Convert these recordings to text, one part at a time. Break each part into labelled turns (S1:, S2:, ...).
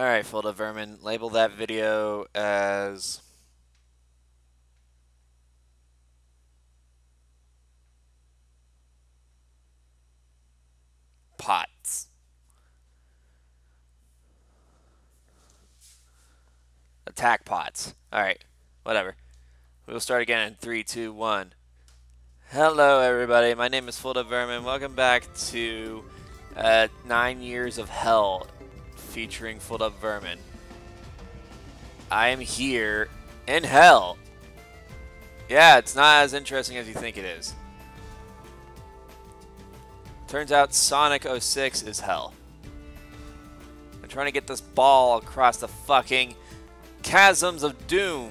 S1: Alright, of Vermin, label that video as... Pots. Attack pots. Alright, whatever. We'll start again in 3, 2, 1. Hello everybody, my name is of Vermin. Welcome back to uh, 9 Years of Hell featuring Foldup Vermin. I am here in hell. Yeah, it's not as interesting as you think it is. Turns out Sonic 06 is hell. I'm trying to get this ball across the fucking chasms of doom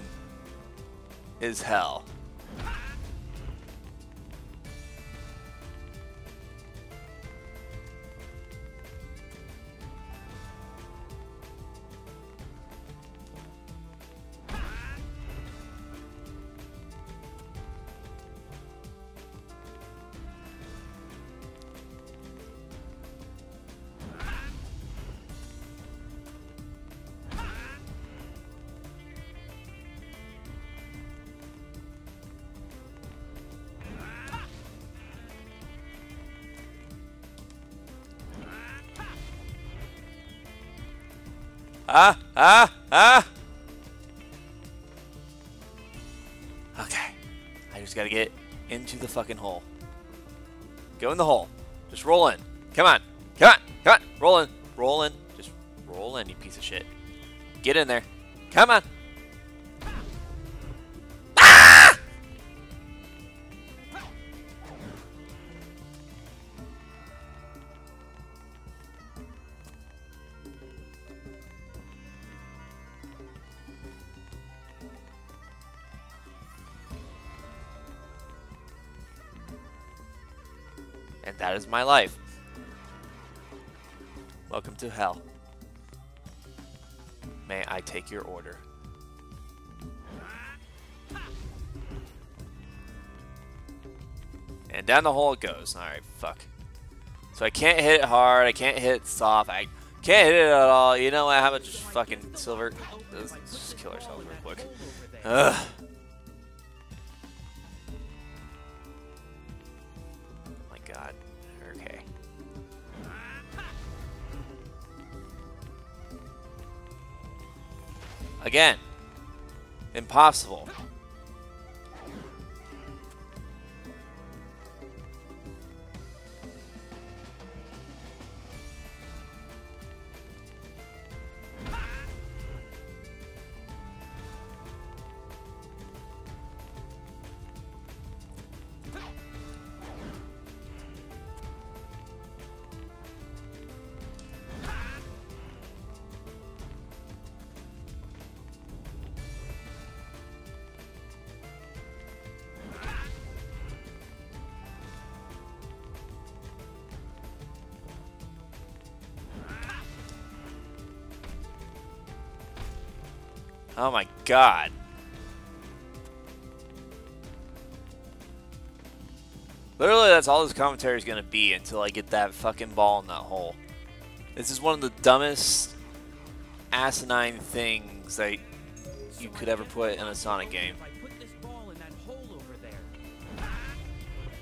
S1: is hell. Ah, ah, ah! Okay. I just gotta get into the fucking hole. Go in the hole. Just roll in. Come on. Come on. Come on. Roll in. Roll in. Just roll in, you piece of shit. Get in there. Come on. That is my life. Welcome to hell. May I take your order? And down the hole it goes. Alright, fuck. So I can't hit it hard, I can't hit it soft, I can't hit it at all. You know what? How much fucking silver? Let's just kill ourselves real quick. Ugh. my god. Again. Impossible. Oh my god. Literally, that's all this commentary is going to be until I get that fucking ball in that hole. This is one of the dumbest, asinine things that you could ever put in a Sonic game.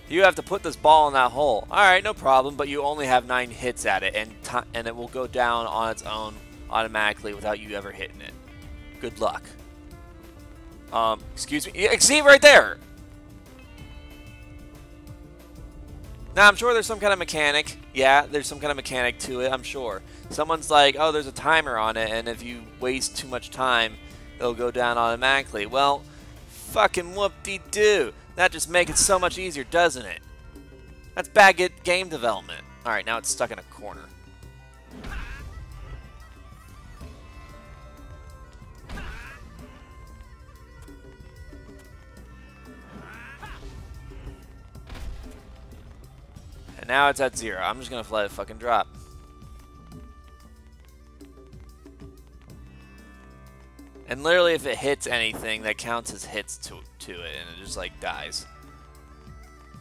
S1: You have to put this ball in that hole. Alright, no problem, but you only have 9 hits at it, and, and it will go down on its own automatically without you ever hitting it. Good luck. Um, excuse me. Yeah, see right there. Now, I'm sure there's some kind of mechanic. Yeah, there's some kind of mechanic to it, I'm sure. Someone's like, oh, there's a timer on it, and if you waste too much time, it'll go down automatically. Well, fucking whoop-de-doo. That just makes it so much easier, doesn't it? That's bad game development. Alright, now it's stuck in a corner. And now it's at zero. I'm just going to let it fucking drop. And literally, if it hits anything, that counts as hits to, to it, and it just, like, dies.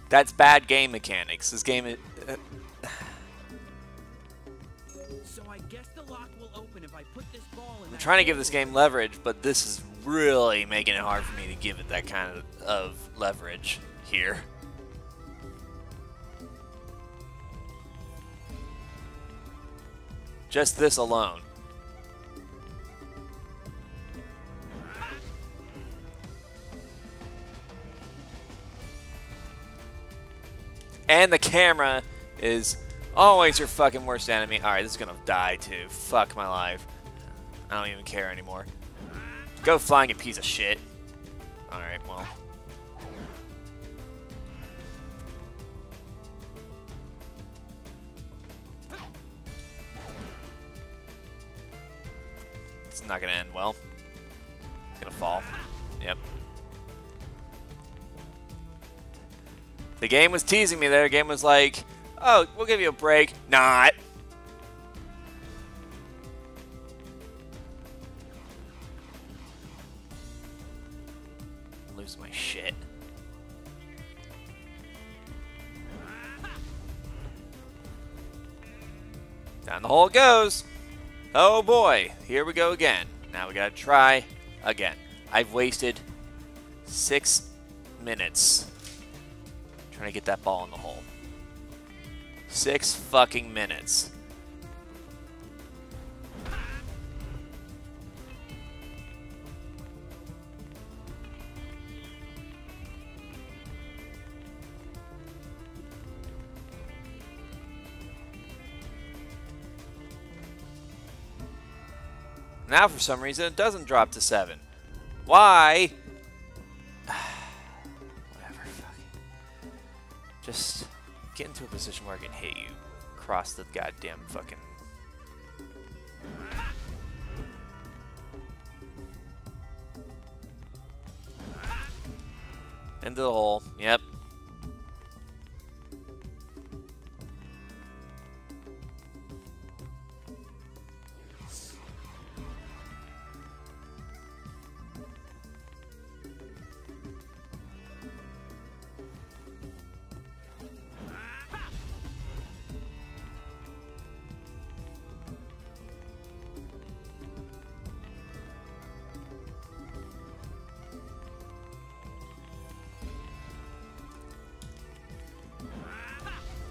S1: That's bad game mechanics. This game is... Uh,
S2: So I guess the lock will open if I put this ball in
S1: I'm trying to give this game leverage, but this is really making it hard for me to give it that kind of, of leverage here. Just this alone. And the camera is always your fucking worst enemy. Alright, this is gonna die too. Fuck my life. I don't even care anymore. Go flying, you piece of shit. Alright, well. Not gonna end well. It's gonna fall. Yep. The game was teasing me there. The game was like, oh, we'll give you a break. Not. Lose my shit. Down the hole it goes. Oh boy, here we go again. Now we gotta try again. I've wasted six minutes trying to get that ball in the hole. Six fucking minutes. Now, for some reason, it doesn't drop to seven. Why? Whatever, fuck. Just get into a position where I can hit you Cross the goddamn fucking. Into the hole. Yep.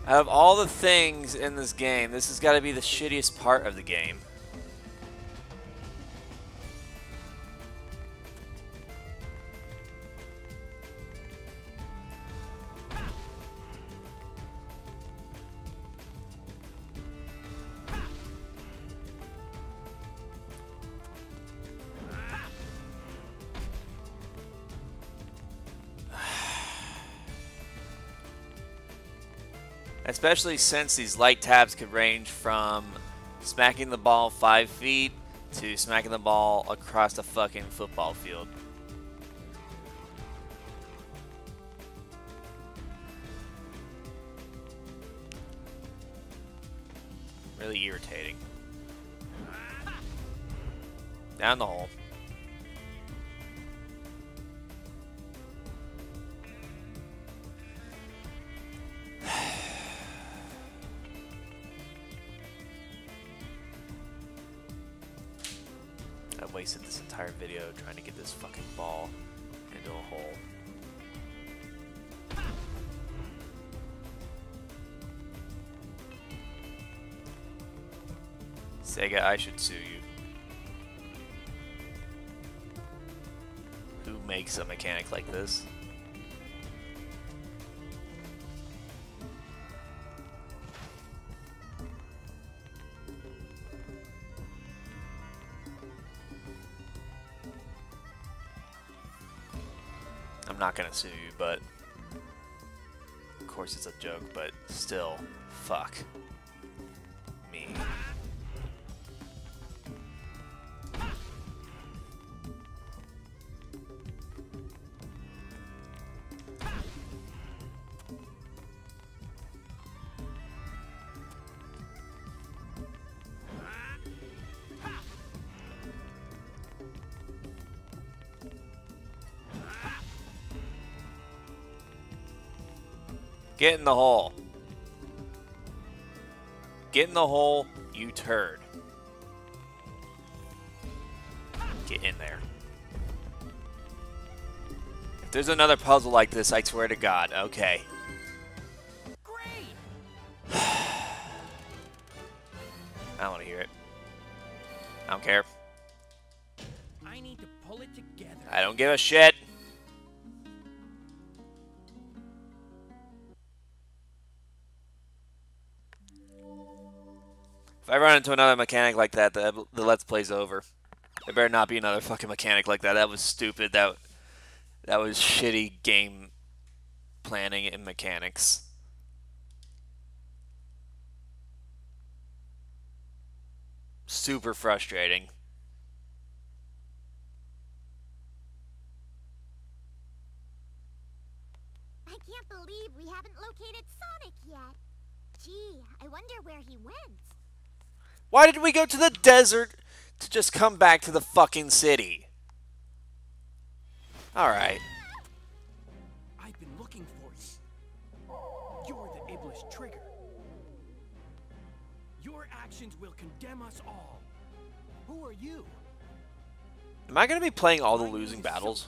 S1: Out of all the things in this game, this has got to be the shittiest part of the game. Especially since these light tabs could range from smacking the ball five feet to smacking the ball across the fucking football field. Really irritating. Down the hole. Wasted this entire video trying to get this fucking ball into a hole. Sega, I should sue you. Who makes a mechanic like this? I'm not gonna sue you, but of course it's a joke, but still, fuck Get in the hole. Get in the hole. You turd. Get in there. If there's another puzzle like this, I swear to God. Okay.
S2: Great!
S1: I don't want to hear it. I don't care.
S2: I need to pull it together.
S1: I don't give a shit. I run into another mechanic like that, the, the Let's Play's over. There better not be another fucking mechanic like that. That was stupid. That that was shitty game planning and mechanics. Super frustrating.
S3: I can't believe we haven't located Sonic yet. Gee, I wonder where he went.
S1: Why did we go to the desert to just come back to the fucking city? Alright.
S2: I've been looking for you. You're the Iblis trigger. Your actions will condemn us all. Who are you?
S1: Am I going to be playing all the losing battles?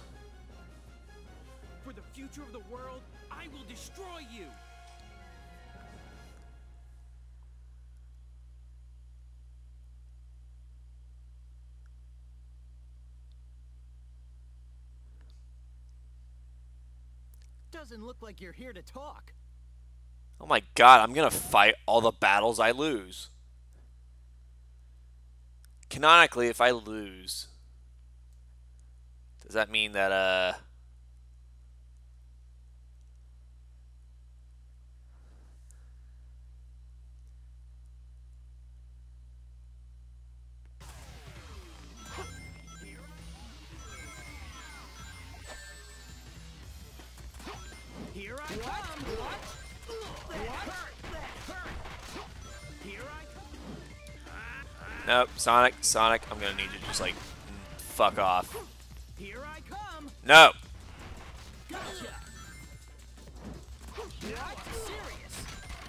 S2: For the future of the world, I will destroy you.
S4: Doesn't look like you're here to talk.
S1: Oh my god, I'm to fight all the battles I lose. Canonically, if I lose, does that mean that, uh. Nope, Sonic, Sonic, I'm to need you to just, like, fuck off.
S2: Here I come.
S1: No!
S2: Gotcha. What? Serious?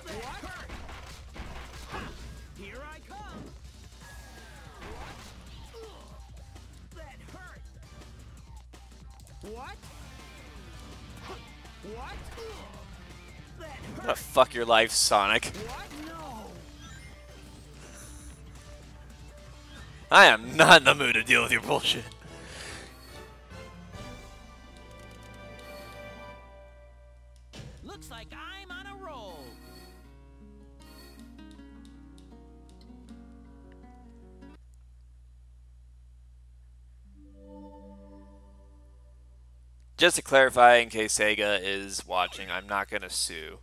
S2: That hurt. Here I come. That hurt. What? What? That
S1: I'm
S2: hurt.
S1: gonna fuck your life, Sonic. I am not in the mood to deal with your bullshit.
S2: Looks like I'm on a roll.
S1: Just to clarify, in case Sega is watching, I'm not gonna sue.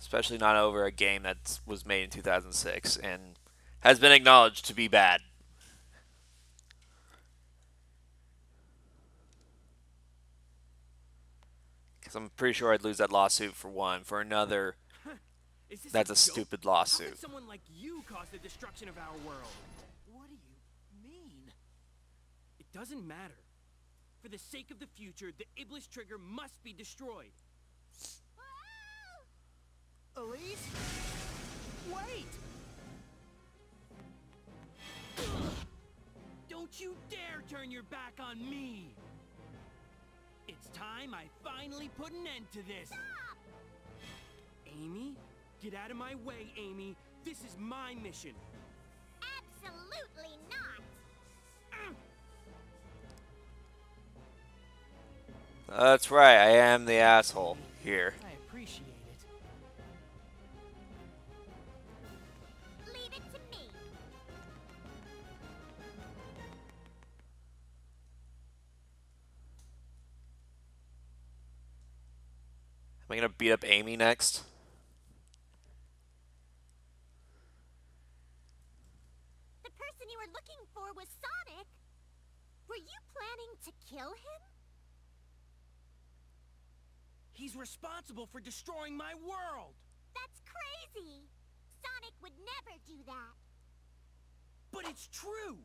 S1: Especially not over a game that was made in 2006 and has been acknowledged to be bad. Because I'm pretty sure I'd lose that lawsuit for one. For another,
S2: Is
S1: that's a
S2: joke?
S1: stupid lawsuit.
S2: could someone like you cause the destruction of our world? What do you mean? It doesn't matter. For the sake of the future, the Iblis trigger must be destroyed. Elise? Wait! Don't you dare turn your back on me! It's time I finally put an end to this! Amy? Get out of my way, Amy! This is my mission!
S3: Absolutely not.
S1: That's right, I am the asshole here. Am I gonna beat up Amy next?
S3: The person you were looking for was Sonic. Were you planning to kill him?
S2: He's responsible for destroying my world!
S3: That's crazy. Sonic would never do that.
S2: But it's true!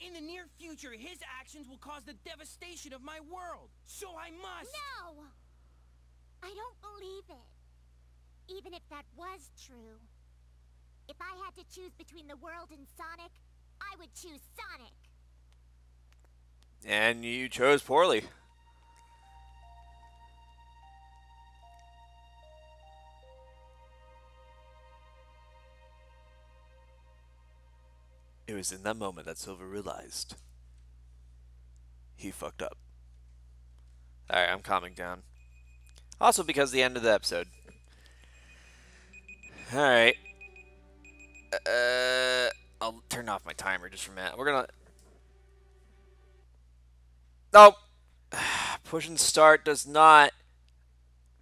S2: In the near future, his actions will cause the devastation of my world! So I must!
S3: No! I don't believe it. Even if that was true. If I had to choose between the world and Sonic, I would choose Sonic.
S1: And you chose poorly. It was in that moment that Silver realized he fucked up. Alright, I'm calming down. Also because the end of the episode. Alright. Uh, I'll turn off my timer just for a minute. We're gonna... Nope. Push and start does not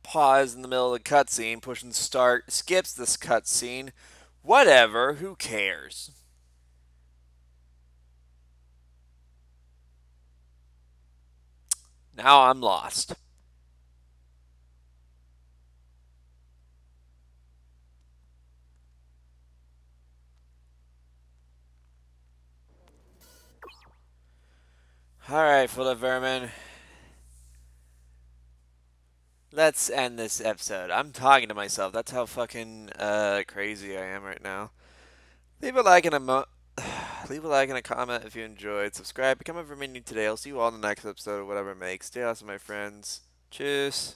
S1: pause in the middle of the cutscene. Push and start skips this cutscene. Whatever, who cares? Now I'm lost. Alright, Foldup Vermin. Let's end this episode. I'm talking to myself. That's how fucking uh, crazy I am right now. Leave a like and a mo leave a like and a comment if you enjoyed. Subscribe. Become a Verminion today. I'll see you all in the next episode, whatever it makes. Stay awesome, my friends. Cheers.